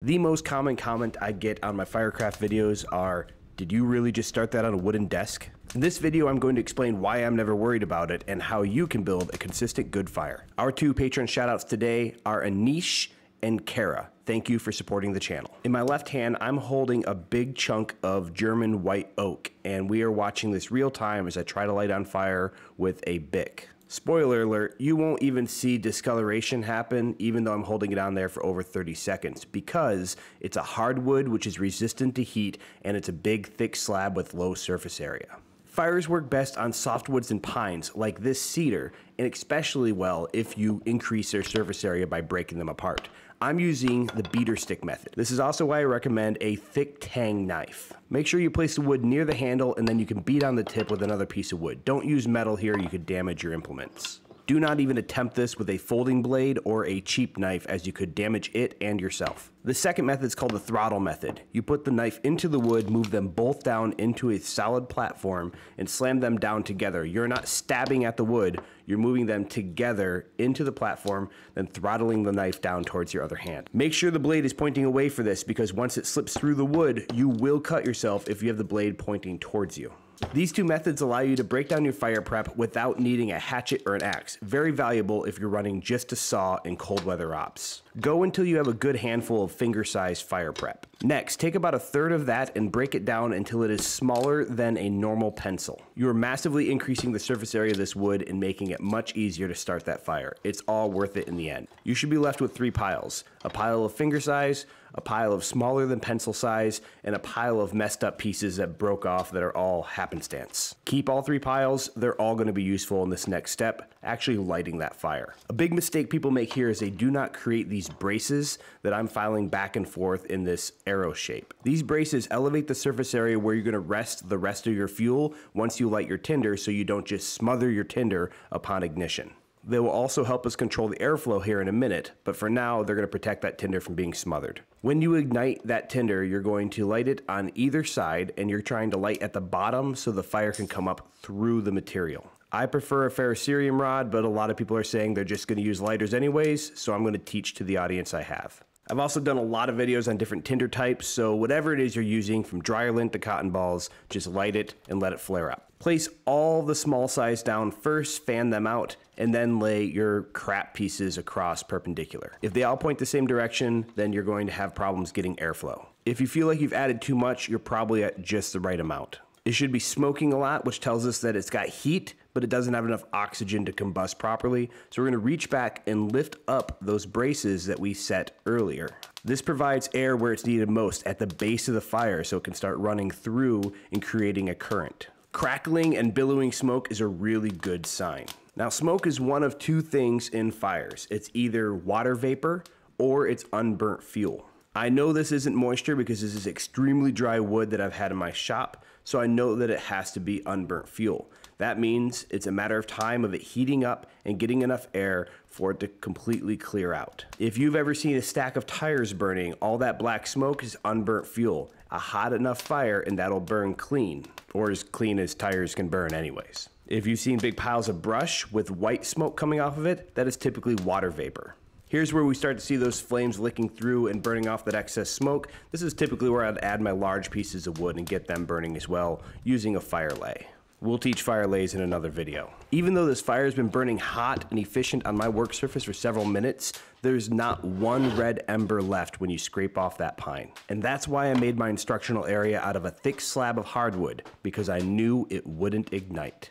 The most common comment I get on my Firecraft videos are, did you really just start that on a wooden desk? In this video, I'm going to explain why I'm never worried about it and how you can build a consistent good fire. Our two Patreon shoutouts today are Anish and Kara. Thank you for supporting the channel. In my left hand, I'm holding a big chunk of German white oak, and we are watching this real time as I try to light on fire with a Bic. Spoiler alert, you won't even see discoloration happen even though I'm holding it on there for over 30 seconds because it's a hardwood which is resistant to heat and it's a big thick slab with low surface area. Fires work best on softwoods and pines like this cedar and especially well if you increase their surface area by breaking them apart. I'm using the beater stick method. This is also why I recommend a thick tang knife. Make sure you place the wood near the handle and then you can beat on the tip with another piece of wood. Don't use metal here, you could damage your implements. Do not even attempt this with a folding blade or a cheap knife as you could damage it and yourself. The second method is called the throttle method. You put the knife into the wood, move them both down into a solid platform, and slam them down together. You're not stabbing at the wood, you're moving them together into the platform, then throttling the knife down towards your other hand. Make sure the blade is pointing away for this because once it slips through the wood, you will cut yourself if you have the blade pointing towards you. These two methods allow you to break down your fire prep without needing a hatchet or an axe. Very valuable if you're running just a saw in cold weather ops. Go until you have a good handful of finger-sized fire prep. Next, take about a third of that and break it down until it is smaller than a normal pencil. You are massively increasing the surface area of this wood and making it much easier to start that fire. It's all worth it in the end. You should be left with three piles. A pile of finger size, a pile of smaller than pencil size, and a pile of messed up pieces that broke off that are all happenstance. Keep all three piles, they're all gonna be useful in this next step, actually lighting that fire. A big mistake people make here is they do not create these braces that I'm filing back and forth in this arrow shape. These braces elevate the surface area where you're gonna rest the rest of your fuel once you light your tinder so you don't just smother your tinder upon ignition. They will also help us control the airflow here in a minute, but for now, they're going to protect that tinder from being smothered. When you ignite that tinder, you're going to light it on either side, and you're trying to light at the bottom so the fire can come up through the material. I prefer a ferrocerium rod, but a lot of people are saying they're just going to use lighters anyways, so I'm going to teach to the audience I have. I've also done a lot of videos on different tinder types, so whatever it is you're using, from dryer lint to cotton balls, just light it and let it flare up. Place all the small size down first, fan them out, and then lay your crap pieces across perpendicular. If they all point the same direction, then you're going to have problems getting airflow. If you feel like you've added too much, you're probably at just the right amount. It should be smoking a lot, which tells us that it's got heat, but it doesn't have enough oxygen to combust properly. So we're gonna reach back and lift up those braces that we set earlier. This provides air where it's needed most, at the base of the fire, so it can start running through and creating a current. Crackling and billowing smoke is a really good sign. Now, smoke is one of two things in fires. It's either water vapor or it's unburnt fuel. I know this isn't moisture because this is extremely dry wood that I've had in my shop, so I know that it has to be unburnt fuel. That means it's a matter of time of it heating up and getting enough air for it to completely clear out. If you've ever seen a stack of tires burning, all that black smoke is unburnt fuel. A hot enough fire and that'll burn clean, or as clean as tires can burn anyways. If you've seen big piles of brush with white smoke coming off of it, that is typically water vapor. Here's where we start to see those flames licking through and burning off that excess smoke. This is typically where I'd add my large pieces of wood and get them burning as well using a fire lay. We'll teach fire lays in another video. Even though this fire has been burning hot and efficient on my work surface for several minutes, there's not one red ember left when you scrape off that pine. And that's why I made my instructional area out of a thick slab of hardwood, because I knew it wouldn't ignite.